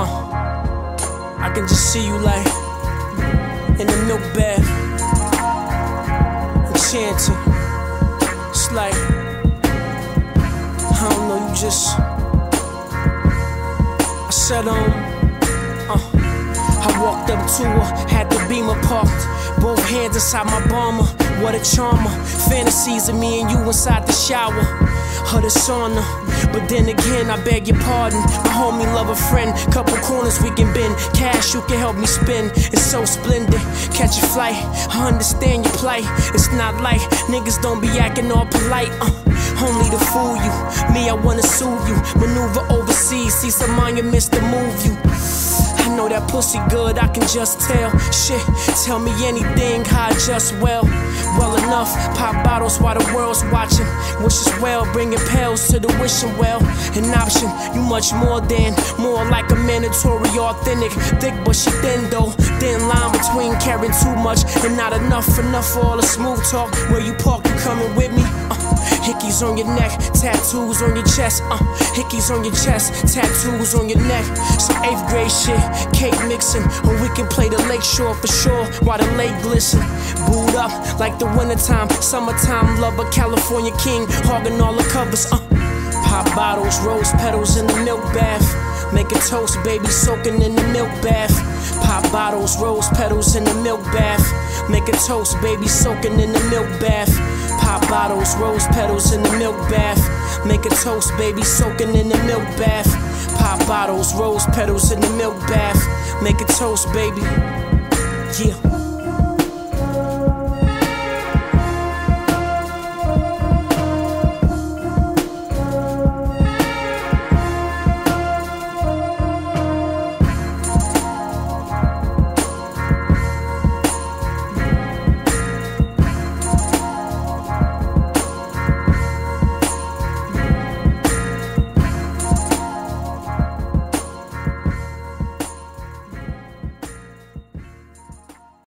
Uh, I can just see you like in the milk bath, enchanting. It's like I don't know, you just. I said um, uh, I walked up to her, had the beamer parked, both hands inside my bomber. What a charmer, fantasies of me and you inside the shower. Her the sauna, but then again, I beg your pardon. My homie love a friend, couple corners we can bend. Cash you can help me spend, it's so splendid. Catch a flight, I understand your plight. It's not like niggas don't be acting all polite. Uh, only to fool you. Me, I wanna sue you. Maneuver overseas, see some monuments to move you. I know that pussy good, I can just tell. Shit, tell me anything, I just well. Well enough, pop bottles while the world's watching. Wish as well, bringing pills to the wishing well. An option, you much more than, more like a mandatory, authentic. Thick but she thin though. Thin line between caring too much and not enough. Enough for all the smooth talk. Where you park, you coming with me? Uh. Hickeys on your neck, tattoos on your chest, uh, hickeys on your chest, tattoos on your neck. Some eighth grade shit, cake mixing, or we can play the lakeshore for sure while the lake glisten. Booed up like the wintertime, summertime lover, California king, hogging all the covers, uh. Pop bottles, rose petals in the milk bath. Make a toast, baby, soaking in the milk bath. Pop bottles, rose petals in the milk bath. Make a toast, baby, soaking in the milk bath. Pop bottles, rose petals in the milk bath. Make a toast, baby, soaking in the milk bath. Pop bottles, rose petals in the milk bath. Make a toast, baby. Yeah.